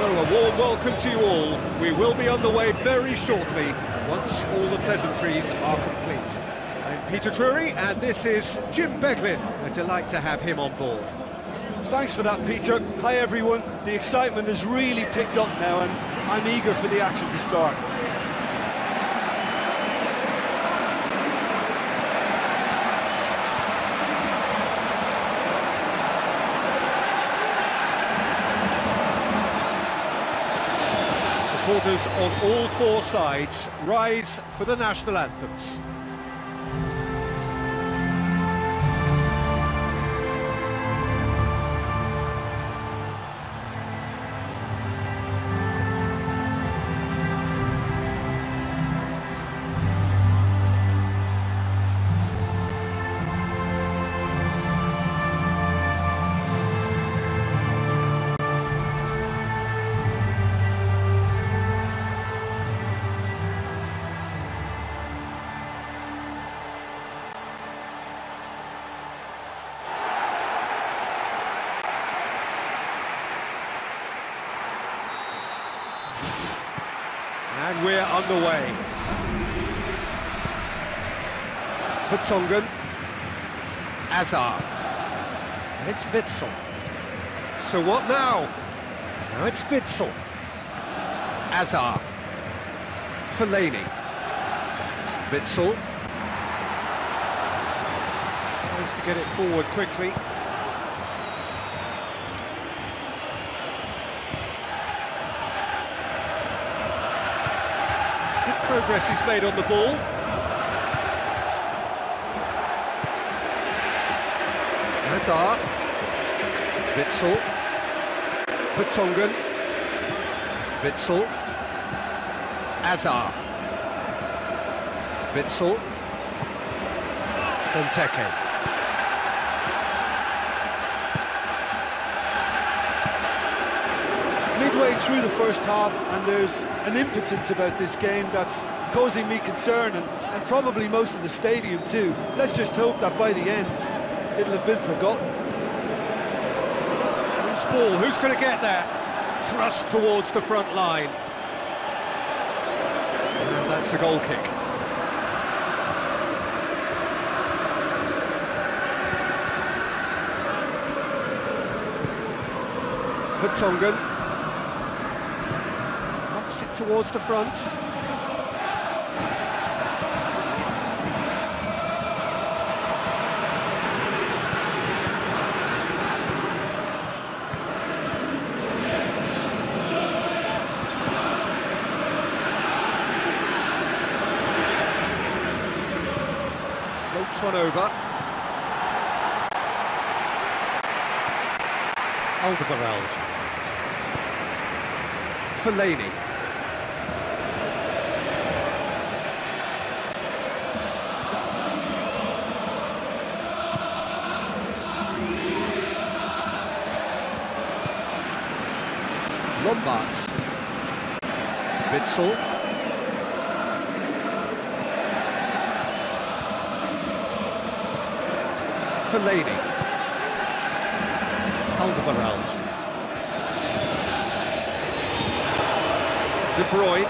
So a warm welcome to you all. We will be on the way very shortly, once all the pleasantries are complete. I'm Peter Drury, and this is Jim Beglin. A delight to have him on board. Thanks for that, Peter. Hi, everyone. The excitement has really picked up now, and I'm eager for the action to start. Supporters on all four sides rise for the national anthems. And we're underway. For Tongan, Hazard. And it's Witsel. So what now? Now it's Witsel. Hazard. Fellaini. Witsel. Tries to get it forward quickly. It's good progress he's made on the ball. Hazard. Witsel. Vertonghen. Witsel. Hazard. Witsel. Benteke. Midway through the first half, and there's an impotence about this game that's causing me concern, and, and probably most of the stadium too. Let's just hope that by the end, it'll have been forgotten. Loose ball, who's going to get there? Thrust towards the front line. And that's a goal kick. Vertonghen. Knocks it towards the front. Floats one over. Alderweireld. Fellaini. Lombaerts. Witsel. Fellaini. Alderweireld. De Bruyne.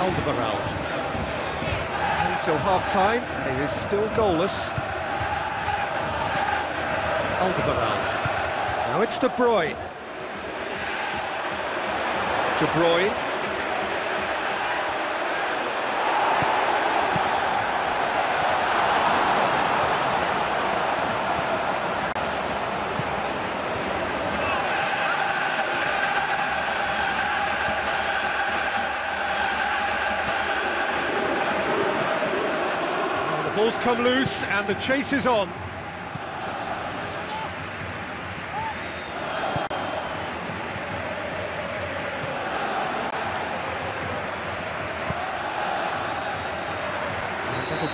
Alderweireld. Until half-time, and it is still goalless. Alderweireld. Now it's De Bruyne. De Bruyne. The ball's come loose and the chase is on.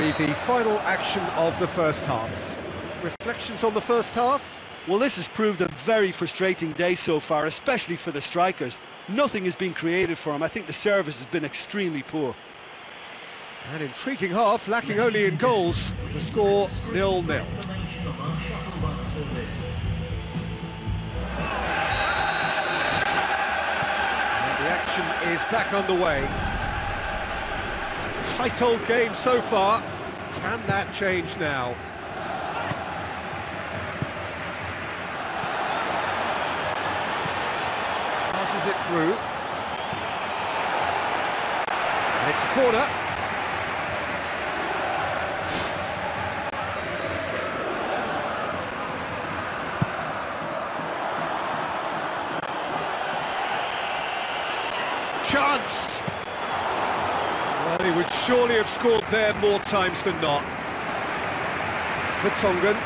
Be the final action of the first half. Reflections on the first half? Well, this has proved a very frustrating day so far, especially for the strikers. Nothing has been created for them. I think the service has been extremely poor. An intriguing half, lacking only in goals. The score nil-nil. The action is back underway. Tight old game so far. Can that change now? Passes it through. And it's a corner. Chance! Well, he would surely have scored there more times than not. Vertonghen.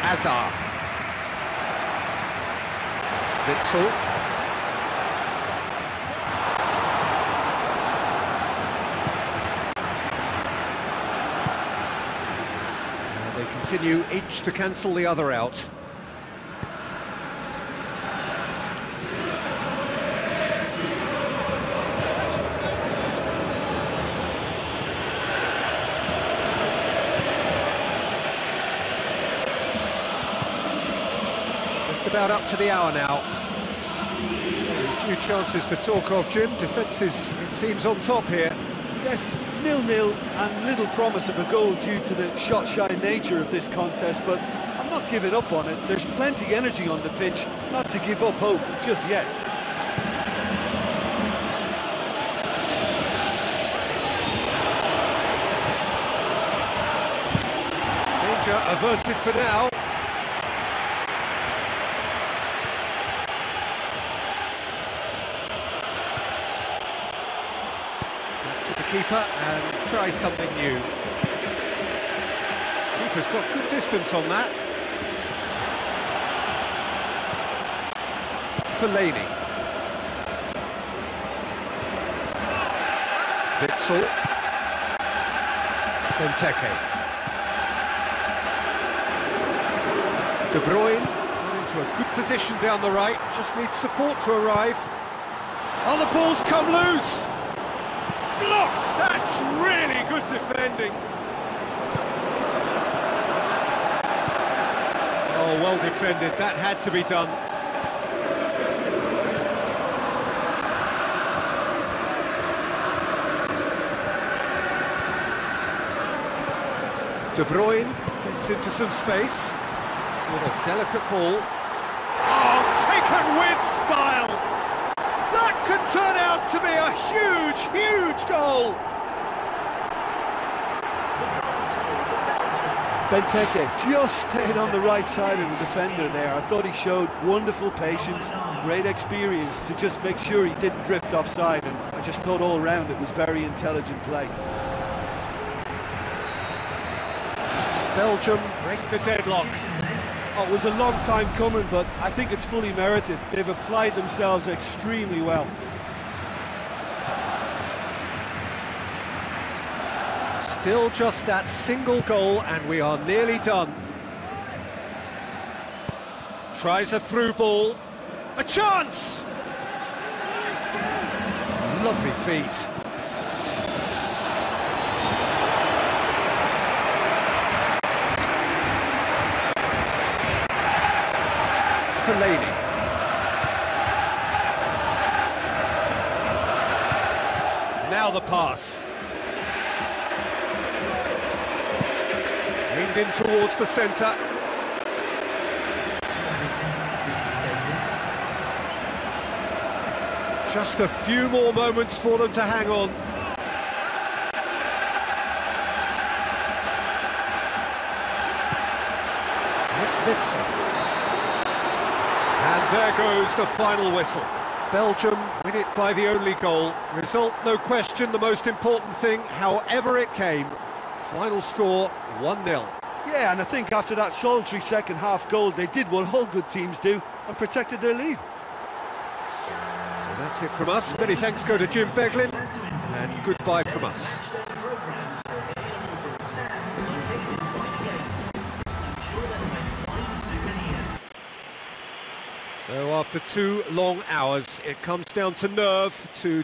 Hazard. Witsel. And They continue each to cancel the other out. About up to the hour now. A few chances to talk of, Jim. Defence is, it seems, on top here. Yes, nil-nil and little promise of a goal due to the shot-shy nature of this contest, but I'm not giving up on it. There's plenty energy on the pitch, not to give up hope just yet. Danger averted for now. Back to the keeper and try something new. Keeper's got good distance on that. Fellaini. Witsel. Benteke. De Bruyne got into a good position down the right, just needs support to arrive. Oh, the ball's come loose! Blocks! That's really good defending. Oh, well defended, that had to be done. De Bruyne gets into some space with a delicate ball. Oh, taken with style! That could turn out to be a huge, huge goal! Benteke just stayed on the right side of the defender there. I thought he showed wonderful patience, great experience to just make sure he didn't drift offside, and I just thought all round it was very intelligent play. Belgium break the deadlock. Oh, it was a long time coming, but I think it's fully merited. They've applied themselves extremely well. Still just that single goal and we are nearly done. Tries a through ball. A chance! Lovely feet. Fellaini. Now the pass. In towards the centre. Just a few more moments for them to hang on. It's Witsel. And there goes the final whistle. Belgium win it by the only goal. Result, no question, the most important thing, however it came. Final score, 1-0. Yeah, and I think after that solitary second half goal, they did what all good teams do and protected their lead. So that's it from us. Many thanks go to Jim Beglin, and goodbye from us. So after two long hours, it comes down to nerve to